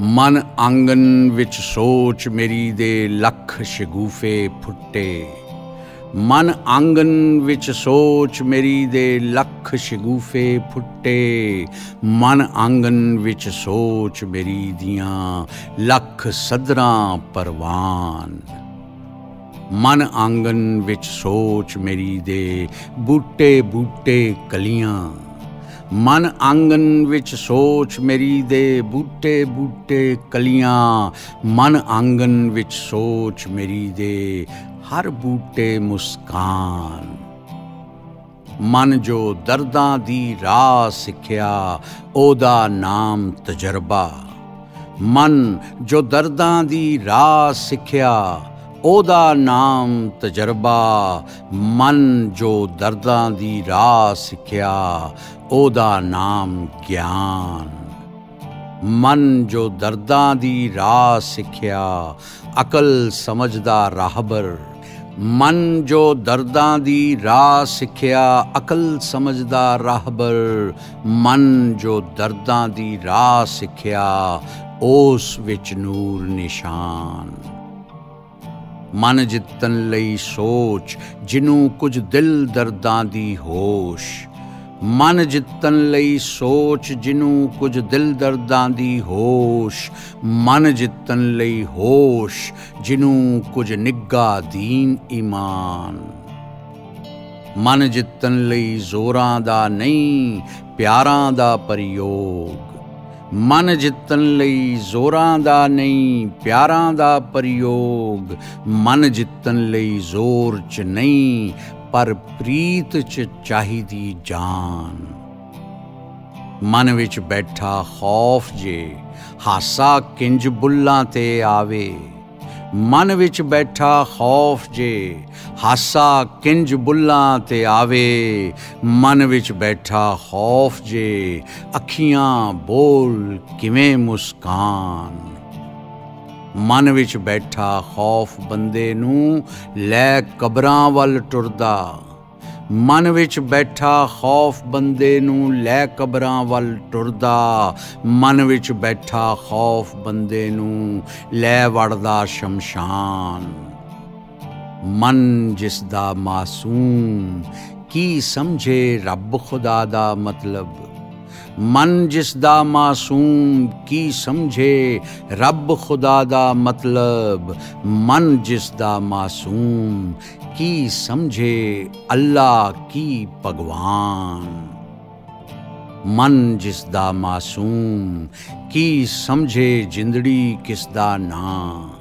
ਮਨ ਆਂਗਨ ਵਿੱਚ ਸੋਚ ਮੇਰੀ ਦੇ ਲੱਖ ਸ਼ਗੂਫੇ ਫੁੱਟੇ। ਮਨ ਆਂਗਨ ਵਿੱਚ ਸੋਚ ਮੇਰੀ ਦੇ ਲੱਖ ਸ਼ਗੂਫੇ ਫੁੱਟੇ। ਮਨ ਆਂਗਨ ਵਿੱਚ ਸੋਚ ਮੇਰੀ ਦੀਆਂ ਲੱਖ ਸਦਰਾਂ ਪਰਵਾਨ। ਮਨ ਆਂਗਨ ਵਿੱਚ ਸੋਚ ਮੇਰੀ ਦੇ ਬੂਟੇ ਬੂਟੇ ਕਲੀਆਂ। ਮਨ ਆਂਗਨ ਵਿੱਚ ਸੋਚ ਮੇਰੀ ਦੇ ਬੂਟੇ ਬੂਟੇ ਕਲੀਆਂ। ਮਨ ਆਂਗਨ ਵਿੱਚ ਸੋਚ ਮੇਰੀ ਦੇ ਹਰ ਬੂਟੇ ਮੁਸਕਾਨ। ਮਨ ਜੋ ਦਰਦਾਂ ਦੀ ਰਾਹ ਸਿੱਖਿਆ, ਉਹਦਾ ਨਾਮ ਤਜਰਬਾ। ਮਨ ਜੋ ਦਰਦਾਂ ਦੀ ਰਾਹ ਸਿੱਖਿਆ ਉਹਦਾ ਨਾਮ ਤਜਰਬਾ, ਮਨ ਜੋ ਦਰਦਾਂ ਦੀ ਰਾਹ ਸਿੱਖਿਆ, ਉਹਦਾ ਨਾਮ ਗਿਆਨ। ਮਨ ਜੋ ਦਰਦਾਂ ਦੀ ਰਾਹ ਸਿੱਖਿਆ, ਅਕਲ ਸਮਝਦਾ ਰਾਹਬਰ। ਮਨ ਜੋ ਦਰਦਾਂ ਦੀ ਰਾਹ ਸਿੱਖਿਆ, ਅਕਲ ਸਮਝਦਾ ਰਾਹਬਰ। ਮਨ ਜੋ ਦਰਦਾਂ ਦੀ ਰਾਹ ਸਿੱਖਿਆ, ਉਸ ਵਿੱਚ ਨੂਰ ਨਿਸ਼ਾਨ। ਮਨ ਜਿੱਤਣ ਲਈ ਸੋਚ, ਜਿਨੂੰ ਕੁਝ ਦਿਲ ਦਰਦਾਂ ਦੀ ਹੋਸ਼। ਮਨ ਜਿੱਤਣ ਲਈ ਸੋਚ, ਜਿਨੂੰ ਕੁਝ ਦਿਲ ਦਰਦਾਂ ਦੀ ਹੋਸ਼। ਮਨ ਜਿੱਤਣ ਲਈ ਹੋਸ਼, ਜਿਨੂੰ ਕੁਝ ਨਿੱਗਾ ਦੀਨ ਈਮਾਨ। ਮਨ ਜਿੱਤਣ ਲਈ ਜ਼ੋਰਾਂ ਦਾ ਨਹੀਂ, ਪਿਆਰਾਂ ਦਾ ਪ੍ਰਯੋਗ। ਮਨ ਜਿੱਤਣ ਲਈ ਜ਼ੋਰਾਂ ਦਾ ਨਹੀਂ, ਪਿਆਰਾਂ ਦਾ ਪ੍ਰਯੋਗ। ਮਨ ਜਿੱਤਣ ਲਈ ਜ਼ੋਰ ਚ ਨਹੀਂ, ਪਰ ਪ੍ਰੀਤ ਚ ਚਾਹੀਦੀ ਜਾਨ। ਮਨ ਵਿੱਚ ਬੈਠਾ ਖੌਫ ਜੇ, ਹਾਸਾ ਕਿੰਜ ਬੁੱਲਾਂ ਤੇ ਆਵੇ। ਮਨ ਵਿੱਚ ਬੈਠਾ ਖੌਫ ਜੇ ਹਾਸਾ ਕਿੰਜ ਬੁੱਲਾਂ ਤੇ ਆਵੇ, ਮਨ ਵਿੱਚ ਬੈਠਾ ਖੌਫ ਜੇ, ਅੱਖੀਆਂ ਬੋਲ ਕਿਵੇਂ ਮੁਸਕਾਨ। ਮਨ ਵਿੱਚ ਬੈਠਾ ਖੌਫ ਬੰਦੇ ਨੂੰ ਲੈ ਕਬਰਾਂ ਵੱਲ ਟੁਰਦਾ। ਮਨ ਵਿੱਚ ਬੈਠਾ ਖੌਫ ਬੰਦੇ ਨੂੰ ਲੈ ਕਬਰਾਂ ਵੱਲ ਟੁਰਦਾ। ਮਨ ਵਿੱਚ ਬੈਠਾ ਖੌਫ ਬੰਦੇ ਨੂੰ ਲੈ ਵੜਦਾ ਸ਼ਮਸ਼ਾਨ। ਮਨ ਜਿਸ ਦਾ ਮਾਸੂਮ ਕੀ ਸਮਝੇ ਰੱਬ ਖੁਦਾ ਦਾ ਮਤਲਬ ਮਨ ਜਿਸ ਦਾ ਮਾਸੂਮ ਕੀ ਸਮਝੇ ਰੱਬ ਖੁਦਾ ਦਾ ਮਤਲਬ ਮਨ ਜਿਸ ਦਾ ਮਾਸੂਮ ਕੀ ਸਮਝੇ ਅੱਲਾ ਕੀ ਭਗਵਾਨ ਮਨ ਜਿਸ ਦਾ ਮਾਸੂਮ ਕੀ ਸਮਝੇ ਜਿੰਦੜੀ ਕਿਸ ਦਾ ਨਾਂ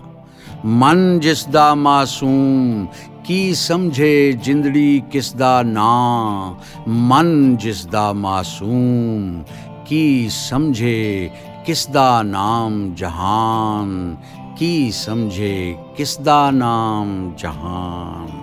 ਮਨ ਜਿਸ ਦਾ ਮਾਸੂਮ, ਕੀ ਸਮਝੇ ਜਿੰਦੜੀ ਕਿਸ ਦਾ ਨਾਂ? ਮਨ ਜਿਸ ਦਾ ਮਾਸੂਮ, ਕੀ ਸਮਝੇ ਕਿਸ ਦਾ ਨਾਮ ਜਹਾਨ? ਕੀ ਸਮਝੇ ਕਿਸ ਦਾ ਨਾਮ ਜਹਾਨ?